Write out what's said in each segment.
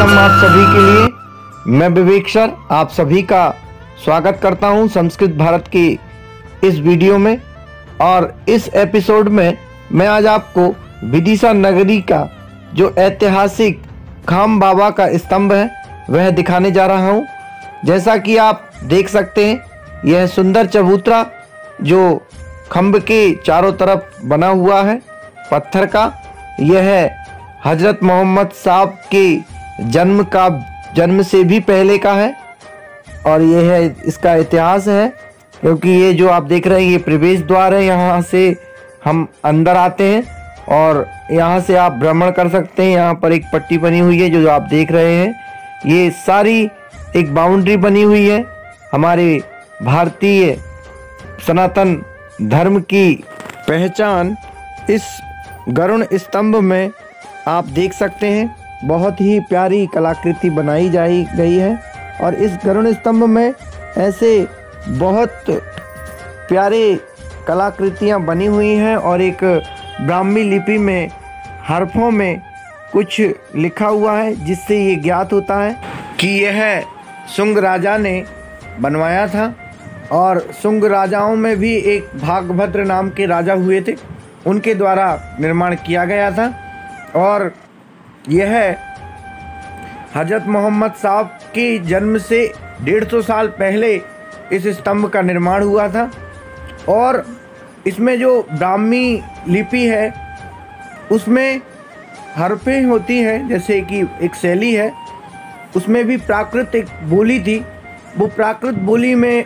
स्वागतम आप सभी के लिए। मैं विवेक सर आप सभी का स्वागत करता हूँ संस्कृत भारत की इस वीडियो में। और इस एपिसोड में मैं आज आपको विदिशा नगरी का जो ऐतिहासिक खाम बाबा का स्तंभ है, वह दिखाने जा रहा हूँ। जैसा कि आप देख सकते हैं, यह सुंदर चबूतरा जो खम्भ के चारों तरफ़ बना हुआ है, पत्थर का। यह हज़रत मोहम्मद साहब के जन्म का, जन्म से भी पहले का है। और यह है, इसका इतिहास है, क्योंकि ये जो आप देख रहे हैं, ये प्रवेश द्वार है, यहाँ से हम अंदर आते हैं, और यहाँ से आप भ्रमण कर सकते हैं। यहाँ पर एक पट्टी बनी हुई है, जो आप देख रहे हैं। ये सारी एक बाउंड्री बनी हुई है, हमारे भारतीय सनातन धर्म की पहचान इस गरुण स्तंभ में आप देख सकते हैं। बहुत ही प्यारी कलाकृति बनाई जाई गई है और इस गरुण स्तंभ में ऐसे बहुत प्यारे कलाकृतियाँ बनी हुई हैं और एक ब्राह्मी लिपि में, हरफों में कुछ लिखा हुआ है, जिससे ये ज्ञात होता है कि यह सुंग राजा ने बनवाया था और सुंग राजाओं में भी एक भागभद्र नाम के राजा हुए थे। उनके द्वारा निर्माण किया गया था और यह हज़रत मोहम्मद साहब के जन्म से डेढ़ सौ साल पहले इस स्तंभ का निर्माण हुआ था। और इसमें जो ब्राह्मी लिपि है, उसमें हरफें होती हैं, जैसे कि एक शैली है। उसमें भी प्राकृत एक बोली थी। वो प्राकृत बोली में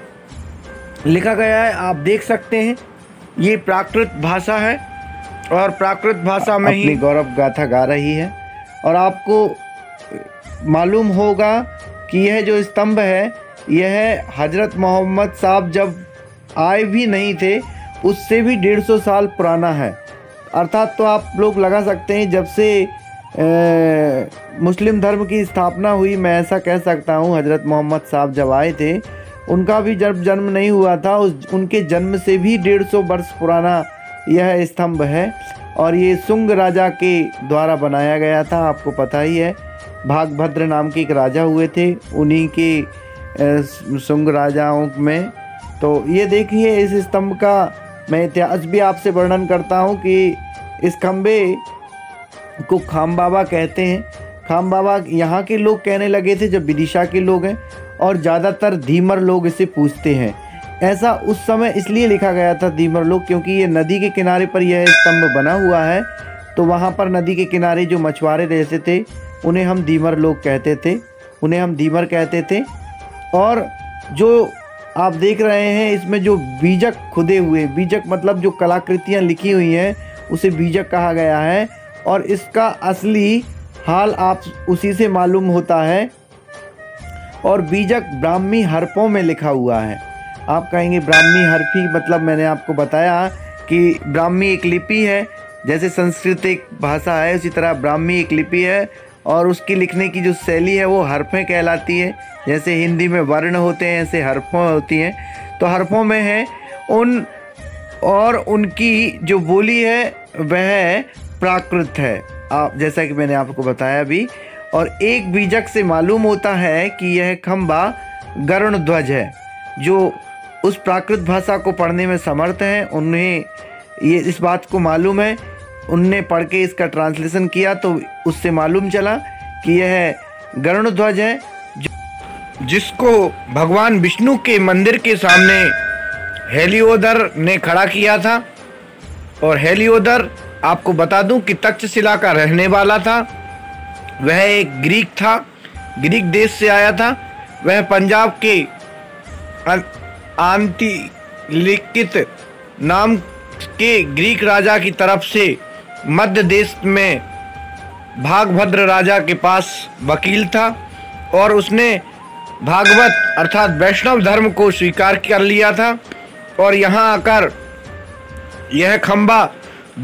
लिखा गया है, आप देख सकते हैं। ये प्राकृत भाषा है और प्राकृत भाषा में ही गौरव गाथा गा रही है। और आपको मालूम होगा कि यह जो स्तंभ है यह हज़रत मोहम्मद साहब जब आए भी नहीं थे उससे भी डेढ़ सौ साल पुराना है। अर्थात तो आप लोग लगा सकते हैं जब से ए, मुस्लिम धर्म की स्थापना हुई मैं ऐसा कह सकता हूँ हज़रत मोहम्मद साहब जब आए थे उनका भी जब जन्म नहीं हुआ था उस उनके जन्म से भी डेढ़ सौ वर्ष पुराना यह स्तंभ है। और ये सुंग राजा के द्वारा बनाया गया था, आपको पता ही है। भागभद्र नाम के एक राजा हुए थे, उन्हीं के सुंग राजाओं में। तो ये देखिए, इस स्तंभ का मैं इतिहास भी आपसे वर्णन करता हूँ कि इस खंभे को खाम बाबा कहते हैं। खाम बाबा यहाँ के लोग कहने लगे थे, जब विदिशा के लोग हैं, और ज़्यादातर धीमर लोग इसे पूछते हैं। ऐसा उस समय इसलिए लिखा गया था दीमर लोग क्योंकि ये नदी के किनारे पर यह स्तंभ बना हुआ है। तो वहाँ पर नदी के किनारे जो मछुआरे रहते थे, उन्हें हम दीमर लोग कहते थे। उन्हें हम दीमर कहते थे। और जो आप देख रहे हैं, इसमें जो बीजक खुदे हुए, बीजक मतलब जो कलाकृतियाँ लिखी हुई हैं, उसे बीजक कहा गया है। और इसका असली हाल आप उसी से मालूम होता है। और बीजक ब्राह्मी हरपों में लिखा हुआ है। आप कहेंगे ब्राह्मी हरफी मतलब मैंने आपको बताया कि ब्राह्मी एक लिपि है, जैसे संस्कृत एक भाषा है, उसी तरह ब्राह्मी एक लिपि है, और उसकी लिखने की जो शैली है वो हरफें कहलाती है, जैसे हिंदी में वर्ण होते हैं, ऐसे हरफों होती हैं। तो हरफों में है उन, और उनकी जो बोली है, वह प्राकृत है, आप, जैसा कि मैंने आपको बताया अभी। और एक बीजक से मालूम होता है कि यह खम्बा गरुण ध्वज है, जो उस प्राकृत भाषा को पढ़ने में समर्थ हैं। उन्हें ये इस बात को मालूम है। उनने पढ़ के इसका ट्रांसलेशन किया तो उससे मालूम चला कि यह गरुण ध्वज है जिसको भगवान विष्णु के मंदिर के सामने हेलियोदर ने खड़ा किया था। और हेलियोदर, आपको बता दूँ कि तक्षशिला का रहने वाला था। वह एक ग्रीक था, ग्रीक देश से आया था। वह पंजाब के आंटी लिखित नाम के ग्रीक राजा की तरफ़ से मध्य देश में भागभद्र राजा के पास वकील था और उसने भागवत अर्थात वैष्णव धर्म को स्वीकार कर लिया था और यहाँ आकर यह खंबा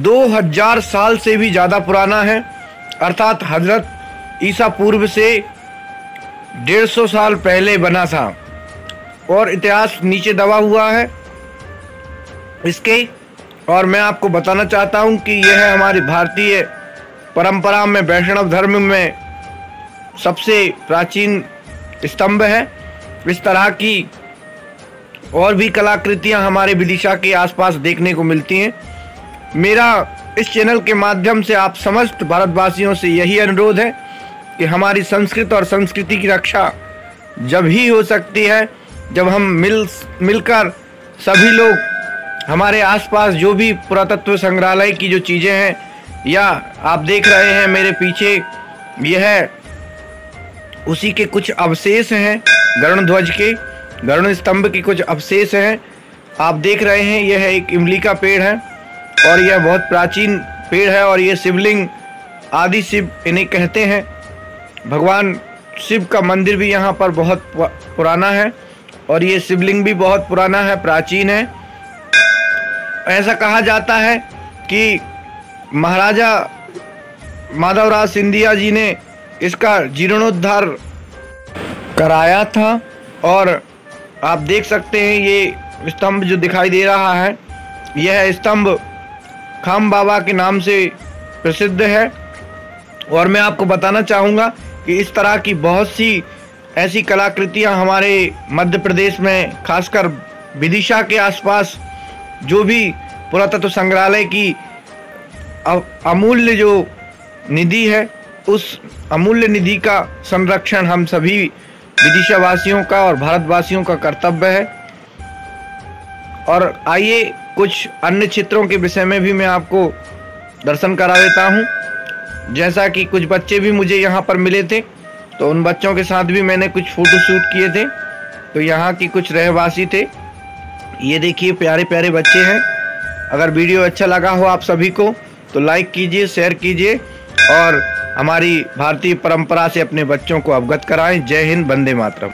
2000 साल से भी ज़्यादा पुराना है, अर्थात हज़रत ईसा पूर्व से 150 साल पहले बना था। और इतिहास नीचे दबा हुआ है इसके। और मैं आपको बताना चाहता हूँ कि यह हमारी भारतीय परंपरा में, वैष्णव धर्म में सबसे प्राचीन स्तंभ है। इस तरह की और भी कलाकृतियाँ हमारे विदिशा के आसपास देखने को मिलती हैं। मेरा इस चैनल के माध्यम से आप समस्त भारतवासियों से यही अनुरोध है कि हमारी संस्कृत और संस्कृति की रक्षा जब ही हो सकती है जब हम मिल, मिलकर सभी लोग, हमारे आसपास जो भी पुरातत्व संग्रहालय की जो चीज़ें हैं, या आप देख रहे हैं मेरे पीछे, यह उसी के कुछ अवशेष हैं, गरुण ध्वज के, गरुण स्तंभ के कुछ अवशेष हैं। आप देख रहे हैं, यह है एक इमली का पेड़ है, और यह बहुत प्राचीन पेड़ है, और यह शिवलिंग आदि शिव इन्हें कहते हैं। भगवान शिव का मंदिर भी यहाँ पर बहुत पुराना है। और ये शिवलिंग भी बहुत पुराना है, प्राचीन है। ऐसा कहा जाता है कि महाराजा माधवराज सिंधिया जी ने इसका जीर्णोद्धार कराया था और आप देख सकते हैं ये स्तंभ जो दिखाई दे रहा है, यह स्तंभ खाम बाबा के नाम से प्रसिद्ध है। और मैं आपको बताना चाहूँगा कि इस तरह की बहुत सी ऐसी कलाकृतियाँ हमारे मध्य प्रदेश में, खासकर विदिशा के आसपास, जो भी पुरातत्व संग्रहालय की अमूल्य जो निधि है, उस अमूल्य निधि का संरक्षण हम सभी विदिशा वासियों का और भारतवासियों का कर्तव्य है। और आइए कुछ अन्य क्षेत्रों के विषय में भी मैं आपको दर्शन करा देता हूँ। जैसा कि कुछ बच्चे भी मुझे यहाँ पर मिले थे। तो उन बच्चों के साथ भी मैंने कुछ फ़ोटो शूट किए थे। तो यहाँ की कुछ रहवासी थे। ये देखिए, प्यारे प्यारे बच्चे हैं। अगर वीडियो अच्छा लगा हो आप सभी को तो लाइक कीजिए, शेयर कीजिए और हमारी भारतीय परंपरा से अपने बच्चों को अवगत कराएँ। जय हिंद बंदे मातरम।